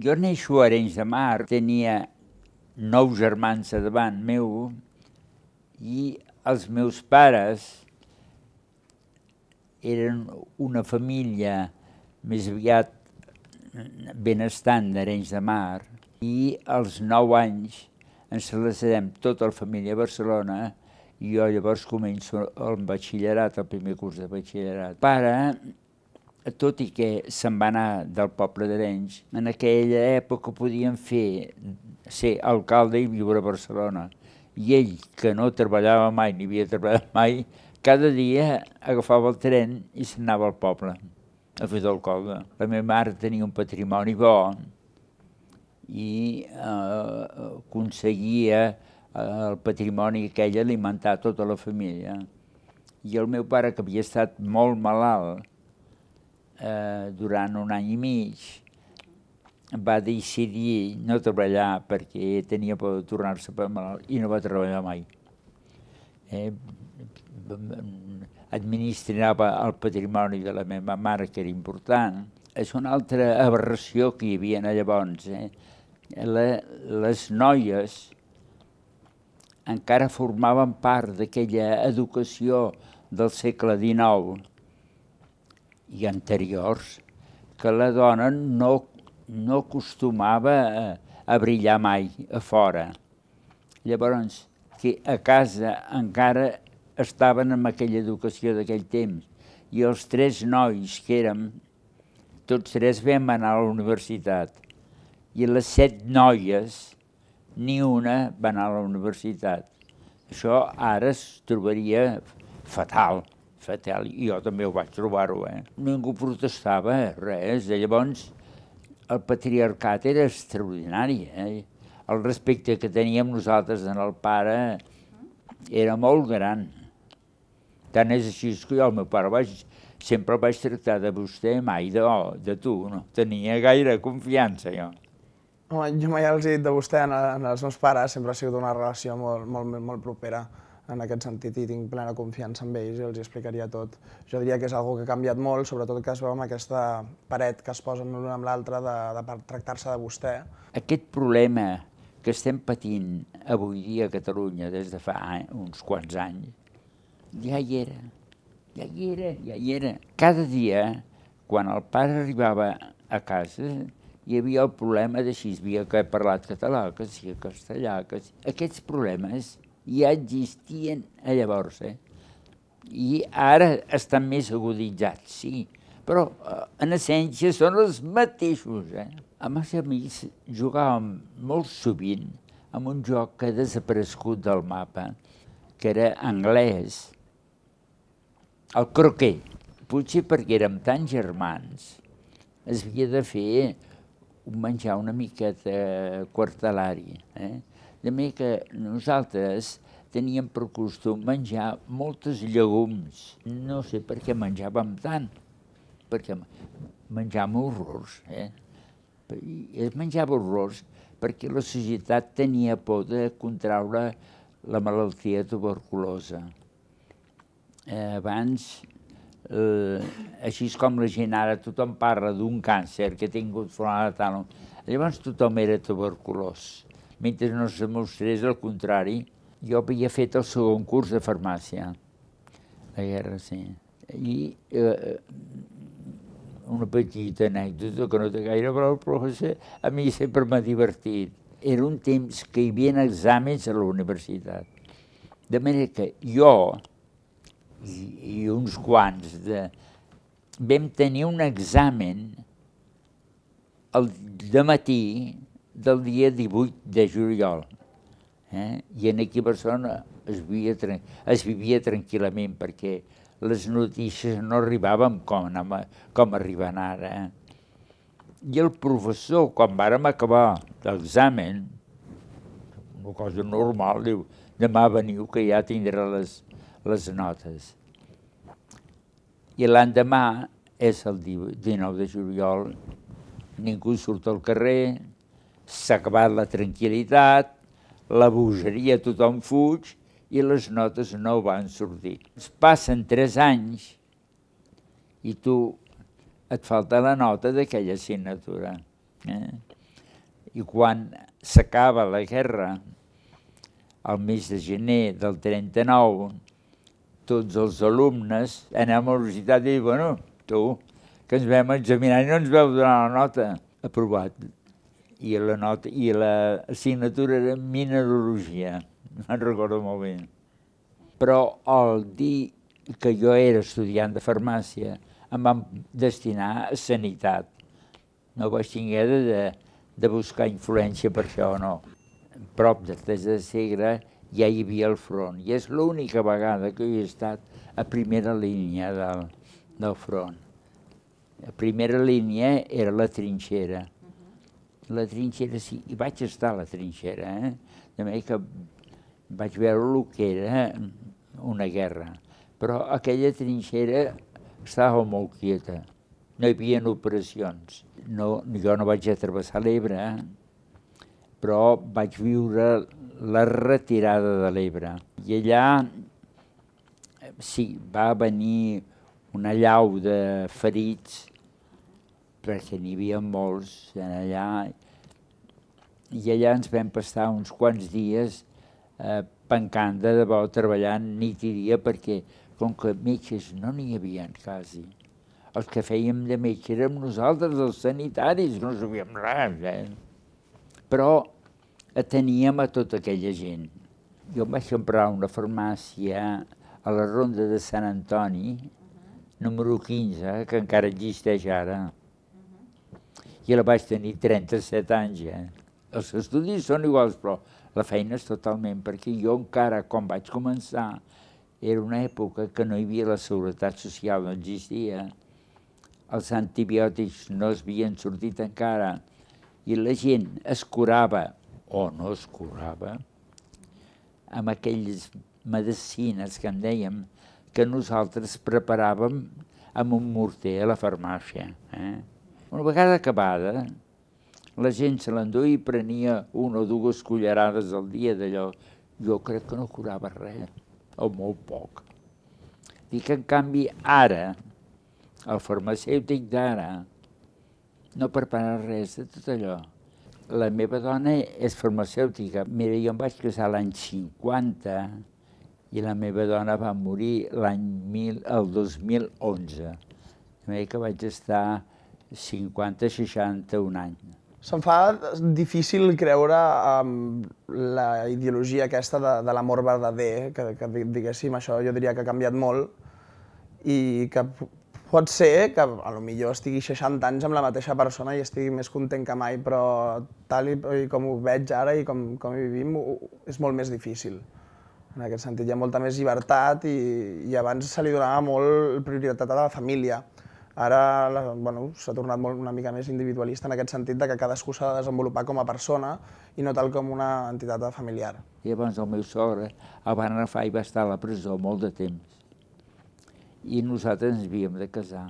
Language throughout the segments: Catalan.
Jo neixo a Arenys de Mar, tenia nou germans a davant meu i els meus pares eren una família més aviat benestant d'Arenys de Mar i als nou anys ens traslladem tota la família a Barcelona i jo llavors començo el batxillerat, el primer curs de batxillerat. Pare, tot i que se'n va anar del poble d'Arenys, en aquella època podien fer, ser alcalde i viure a Barcelona. I ell, que no treballava mai, ni havia treballat mai, cada dia agafava el tren i s'anava al poble a fer d'alcalde. La meva mare tenia un patrimoni bo i eh, aconseguia el patrimoni aquell alimentar tota la família. I el meu pare, que havia estat molt malalt eh, durant un any i mig, va decidir no treballar perquè tenia por de tornar-se per malalt i no va treballar mai. Eh, administrava el patrimoni de la meva mare, que era important. És una altra aberració que hi havia llavors. Eh? La, les noies encara formaven part d'aquella educació del segle XIX i anteriors, que la dona no, no acostumava a, a brillar mai a fora. Llavors, que a casa encara estaven amb aquella educació d'aquell temps. I els tres nois que érem, tots tres vam anar a la universitat. I les set noies, ni una va anar a la universitat. Això ara es trobaria fatal, fatal, i jo també ho vaig trobar-ho. Eh? Ningú protestava, res. De llavors, el patriarcat era extraordinari. Eh? El respecte que teníem nosaltres en el pare era molt gran. Tant és així que jo, el meu pare, vaig, sempre el vaig tractar de vostè, mai de, oh, de tu. No tenia gaire confiança, jo. Home, jo mai els he dit de vostè, en, en els meus pares sempre ha sigut una relació molt, molt, molt propera en aquest sentit i tinc plena confiança en ells i els explicaria tot. Jo diria que és algo que ha canviat molt, sobretot que es veu amb aquesta paret que es posen l'un amb l'altre de, de tractar-se de vostè. Aquest problema que estem patint avui dia a Catalunya des de fa uns quants anys, ja hi era, ja hi era, ja hi era. Cada dia, quan el pare arribava a casa, hi havia el problema de si havia que parlat català, que si castellà, que si... Aquests problemes ja existien a llavors, eh? I ara estan més aguditzats, sí, però eh, en essència són els mateixos. Eh? Amb els amics jugàvem molt sovint amb un joc que ha desaparegut del mapa, que era anglès, el croquer. Potser perquè érem tan germans, es havia de fer un menjar una miqueta quartelari. Eh? De manera que nosaltres teníem per costum menjar moltes llegums. No sé per què menjàvem tant, perquè menjàvem horrors. Eh? I es menjava horrors perquè la societat tenia por de contraure la malaltia tuberculosa. Eh, abans eh, així com la gent ara, tothom parla d'un càncer que ha tingut fulana de tal. Llavors tothom era tuberculós, mentre no se mostrés el contrari. Jo havia fet el segon curs de farmàcia, la guerra, sí. I eh, una petita anècdota que no té gaire, però el professor a mi sempre m'ha divertit. Era un temps que hi havia exàmens a la universitat. De manera que jo, i, i uns quants de... Vam tenir un examen el de matí del dia 18 de juliol. Eh? I en aquí a Barcelona es vivia, es vivia tranquil·lament perquè les notícies no arribaven com, com arriben ara. Eh? I el professor, quan vàrem acabar l'examen, una cosa normal, diu, demà veniu que ja tindrà les, les notes. I l'endemà és el 19 de juliol, ningú surt al carrer, s'ha acabat la tranquil·litat, la bogeria tothom fuig i les notes no van sortir. Es passen tres anys i tu et falta la nota d'aquella assignatura. Eh? I quan s'acaba la guerra, al mes de gener del 39, tots els alumnes anem a la universitat i diuen, bueno, tu, que ens vam examinar i no ens veu donar la nota. Aprovat. I la nota, i l'assignatura era mineralogia, me'n recordo molt bé. Però el dir que jo era estudiant de farmàcia em vam destinar a sanitat. No vaig tinguer de, de buscar influència per això, no. Prop de de Segre ja hi havia el front, i és l'única vegada que he estat a primera línia del, del front. La primera línia era la trinxera. La trinxera, sí, i vaig estar a la trinxera, eh? De manera que vaig veure el que era una guerra. Però aquella trinxera estava molt quieta. No hi havia operacions. No, jo no vaig a travessar l'Ebre, eh? però vaig viure la retirada de l'Ebre. I allà, sí, va venir una llau de ferits, perquè n'hi havia molts allà, i allà ens vam passar uns quants dies eh, pencant de debò, treballant nit i dia, perquè com que metges no n'hi havia quasi, els que fèiem de metge érem nosaltres, els sanitaris, no sabíem res, eh? Però ateníem a tota aquella gent. Jo em vaig comprar una farmàcia a la ronda de Sant Antoni, número 15, que encara existeix ara. I la vaig tenir 37 anys, eh? Els estudis són iguals, però la feina és totalment, perquè jo encara, quan vaig començar, era una època que no hi havia la seguretat social, no existia, els antibiòtics no es havien sortit encara, i la gent es curava o no es curava, amb aquelles medicines que en dèiem que nosaltres preparàvem amb un morter a la farmàcia. Eh? Una vegada acabada, la gent se l'endú i prenia una o dues cullerades al dia d'allò. Jo crec que no curava res, o molt poc. Dic en canvi, ara, el farmacèutic d'ara no prepara res de tot allò. La meva dona és farmacèutica. Mira, jo em vaig casar l'any 50 i la meva dona va morir l'any el 2011. De que vaig estar 50-60 un any. Se'm fa difícil creure amb la ideologia aquesta de, de l'amor verdader, que, que diguéssim això jo diria que ha canviat molt i que Pot ser que a lo millor estigui 60 anys amb la mateixa persona i estigui més content que mai, però tal i, i com ho veig ara i com, com hi vivim, és molt més difícil. En aquest sentit, hi ha molta més llibertat i, i abans se li donava molt prioritat a la família. Ara bueno, s'ha tornat molt, una mica més individualista en aquest sentit de que cadascú s'ha de desenvolupar com a persona i no tal com una entitat familiar. I abans el meu sogre, el van agafar i va estar a la presó molt de temps i nosaltres ens havíem de casar.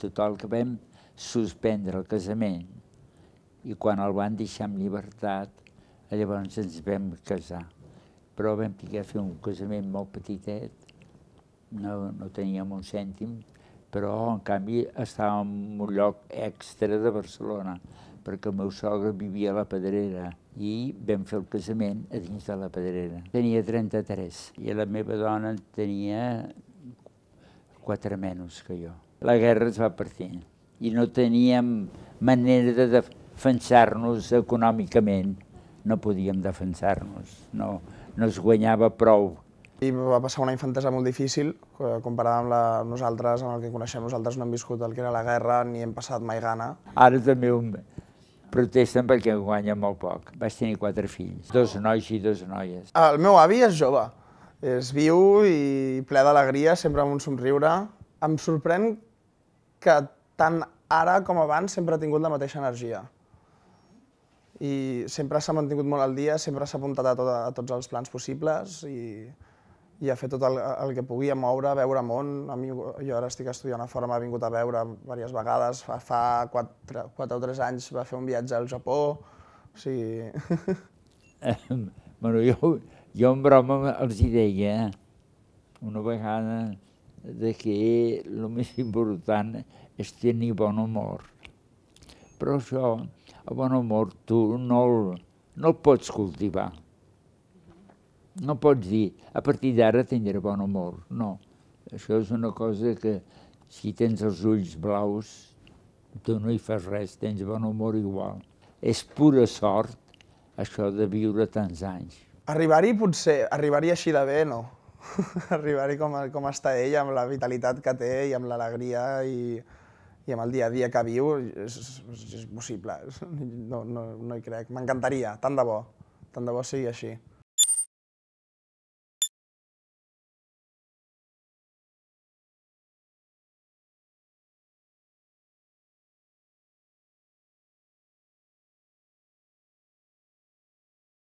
Total que vam suspendre el casament i quan el van deixar en llibertat, llavors ens vam casar. Però vam poder fer un casament molt petitet, no, no teníem un cèntim, però en canvi estàvem en un lloc extra de Barcelona, perquè el meu sogre vivia a la Pedrera i vam fer el casament a dins de la Pedrera. Tenia 33 i la meva dona tenia quatre menys que jo. La guerra es va partir i no teníem manera de defensar-nos econòmicament. No podíem defensar-nos, no, no es guanyava prou. I va passar una infantesa molt difícil, comparada amb la, nosaltres, amb el que coneixem nosaltres, no hem viscut el que era la guerra ni hem passat mai gana. Ara també un protesten perquè guanya molt poc. Vaig tenir quatre fills, dos nois i dos noies. El meu avi és jove, és viu i ple d'alegria, sempre amb un somriure. Em sorprèn que tant ara com abans sempre ha tingut la mateixa energia. I sempre s'ha mantingut molt al dia, sempre s'ha apuntat a, tot, a tots els plans possibles i, i ha fet tot el, el que podia moure, veure món. A mi, jo ara estic estudiant a fora, m'ha vingut a veure diverses vegades. Fa, fa 4, 4 o 3 anys va fer un viatge al Japó. O sigui... bueno, jo, jo en broma els hi deia una vegada de que el més important és tenir bon humor. Però això, el bon humor tu no el, no el pots cultivar. No pots dir, a partir d'ara tindré bon humor. No, això és una cosa que si tens els ulls blaus, tu no hi fas res, tens bon humor igual. És pura sort això de viure tants anys. Arribar-hi potser, arribar-hi així de bé, no. arribar-hi com, com està ell, amb la vitalitat que té i amb l'alegria i, i amb el dia a dia que viu, és, és, és possible. No, no, no hi crec. M'encantaria, tant de bo. Tant de bo sigui així.